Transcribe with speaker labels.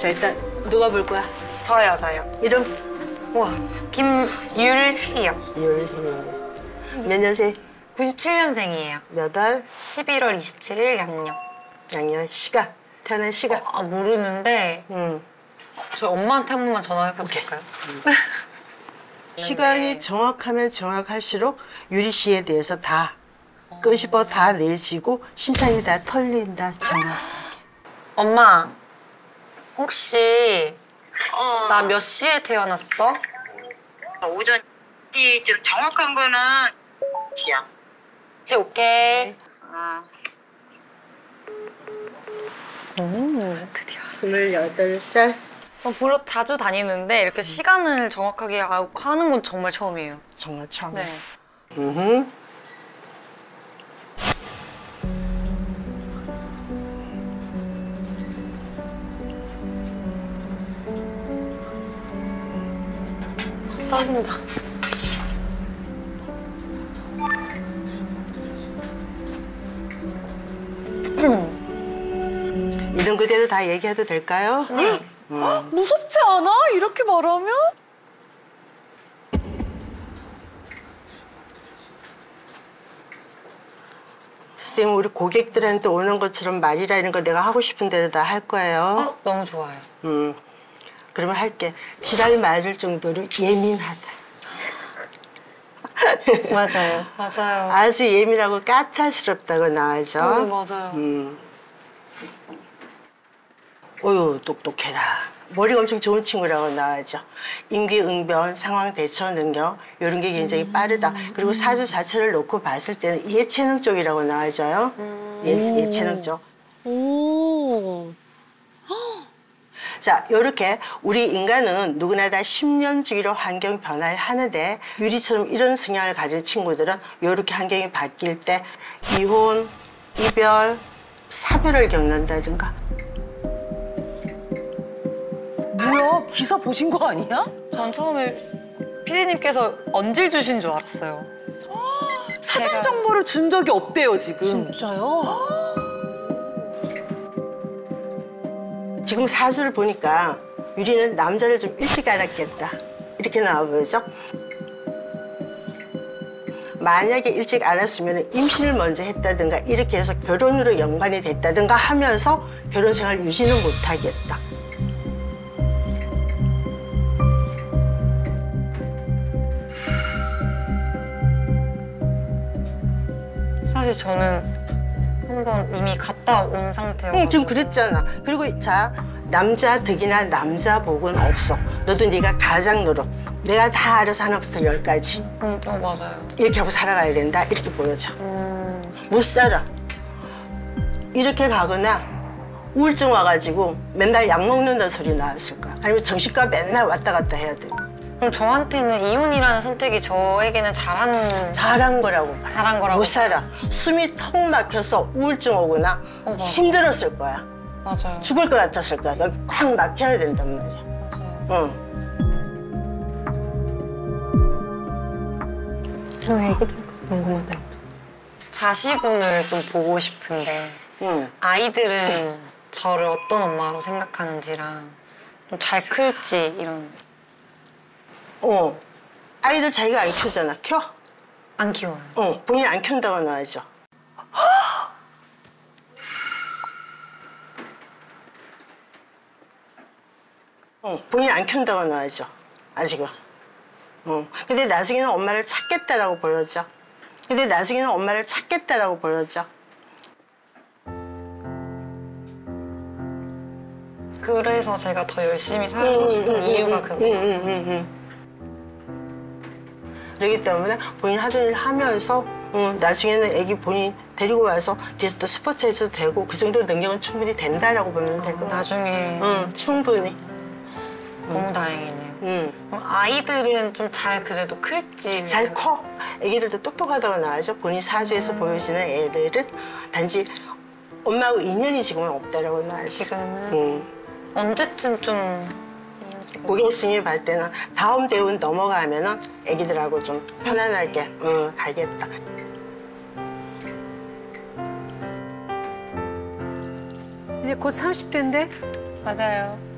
Speaker 1: 자 일단 누가 볼 거야?
Speaker 2: 저요, 저요.
Speaker 1: 이름
Speaker 2: 우와, 김율희요.
Speaker 1: 유일희. 몇 년생?
Speaker 2: 97년생이에요.
Speaker 1: 몇 월?
Speaker 2: 11월 27일 양력.
Speaker 1: 양년 시간 태어난 시간.
Speaker 2: 아, 모르는데
Speaker 1: 음.
Speaker 2: 저희 엄마한테 한 번만 전화해봐도 될까요?
Speaker 1: 시간이 정확하면 정확할수록 유리 씨에 대해서 다 끄집어 다 내지고 신상이 다 털린다 정확.
Speaker 2: 엄마, 혹시
Speaker 3: 어,
Speaker 2: 나몇 시에 태어났어?
Speaker 3: 오전 이좀 정확한 거는 시야.
Speaker 2: 지 오케이.
Speaker 3: 어.
Speaker 2: 음, 드디어.
Speaker 1: 스물여덟 살.
Speaker 2: 어, 보러 자주 다니는데 이렇게 시간을 정확하게 아- 하는 건 정말 처음이에요.
Speaker 1: 정말 처음.
Speaker 2: 네.
Speaker 1: 음.
Speaker 2: 떨린다.
Speaker 1: 있는 그대로 다 얘기해도 될까요?
Speaker 2: 네.
Speaker 4: 무섭지 않아? 이렇게 말하면?
Speaker 1: 선생님 우리 고객들한테 오는 것처럼 말이라 이런 거 내가 하고 싶은 대로 다 할 거예요.
Speaker 2: 어, 너무 좋아요.
Speaker 1: 음. 그러면 할게. 지랄 맞을 정도로 예민하다.
Speaker 2: 맞아요. 맞아요.
Speaker 1: 아주 예민하고 까탈스럽다고 나와죠.
Speaker 2: 어, 맞아요.
Speaker 1: 음. 어유 똑똑해라. 머리가 엄청 좋은 친구라고 나와죠. 임기응변, 상황 대처 능력 이런 게 굉장히 빠르다. 그리고 사주 자체를 놓고 봤을 때는 예체능 쪽이라고 나와져요. 예, 예체능 쪽.
Speaker 4: 오.
Speaker 1: 자, 이렇게 우리 인간은 누구나 다 10년 주기로 환경 변화를 하는데 유리처럼 이런 성향을 가진 친구들은 이렇게 환경이 바뀔 때 이혼, 이별, 사별을 겪는다든가
Speaker 4: 뭐야? 기사 보신 거 아니야?
Speaker 2: 전 처음에 피디님께서 언질 주신 줄 알았어요.
Speaker 4: 사진
Speaker 2: 제가-
Speaker 4: 정보를 준 적이 없대요, 지금.
Speaker 5: 진짜요?
Speaker 1: 지금 사주를 보니까 유리는 남자를 좀 일찍 알았겠다. 이렇게 나와 보이죠? 만약에 일찍 알았으면 임신을 먼저 했다든가 이렇게 해서 결혼으로 연관이 됐다든가 하면서 결혼 생활 유지는 못하겠다.
Speaker 2: 사실 저는 한번 이미 갔다 온 상태여서
Speaker 1: 응, 지금 그랬잖아. 그리고 자 남자 득이나 남자 복은 없어. 너도 네가 가장 노력. 내가 다 알아서 하나부터 열까지
Speaker 2: 음, 어, 맞아요.
Speaker 1: 이렇게 하고 살아가야 된다. 이렇게 보여져.
Speaker 2: 음,
Speaker 1: 못 살아. 이렇게 가거나 우울증 와가지고 맨날 약 먹는다는 소리 나왔을 거야. 아니면 정신과 맨날 왔다 갔다 해야 돼.
Speaker 2: 그럼 저한테는 이혼이라는 선택이 저에게는 잘한
Speaker 1: 잘한 거라고 봐.
Speaker 2: 잘한 거라고
Speaker 1: 못 살아. 숨이 턱 막혀서 우울증 오거나
Speaker 2: 어.
Speaker 1: 힘들었을 거야.
Speaker 2: 맞아요.
Speaker 1: 죽을 것 같았을 거야. 여기 꽉 막혀야 된단 말이야.
Speaker 2: 맞아요.
Speaker 1: 응.
Speaker 2: 저 얘기도 궁금하다. 자식운을 좀 보고 싶은데
Speaker 1: 응.
Speaker 2: 아이들은 저를 어떤 엄마로 생각하는지랑 좀 잘 클지 이런
Speaker 1: 어. 아이들 자기가 안 키우잖아. 켜?
Speaker 2: 안 키워요.
Speaker 1: 어. 본인 안 키운다고 나와야죠. 어. 본인 안 키운다고 나와야죠. 아직은. 어. 근데 나중에는 엄마를 찾겠다라고 보여져. 근데 나중에는 엄마를 찾겠다라고 보여져.
Speaker 2: 그래서 제가 더 열심히 살고 싶은 이유가 그거.
Speaker 1: 응, 응, 응, 응. 그렇기 때문에 본인 하던 일 하면서 응, 나중에는 애기 본인 데리고 와서 뒤에서 또 스포츠 해줘도 되고 그 정도 능력은 충분히 된다라고 보면 될것 같아.
Speaker 2: 나중에
Speaker 1: 응, 충분히.
Speaker 2: 너무 다행이네요.
Speaker 1: 응.
Speaker 2: 아이들은 좀 잘 그래도 클지.
Speaker 1: 잘 커. 애기들도 똑똑하다고 나와죠. 본인 사주에서 보여지는 애들은 단지 엄마하고 인연이 지금은 없다라고 나와지.
Speaker 2: 지금은
Speaker 1: 응.
Speaker 2: 언제쯤 좀 고
Speaker 1: 고객 스님이 볼 때는 다음 대운 넘어가면 은 애기들하고 좀 편안하게 응, 가겠다.
Speaker 5: 이제 곧 30대인데?
Speaker 2: 맞아요.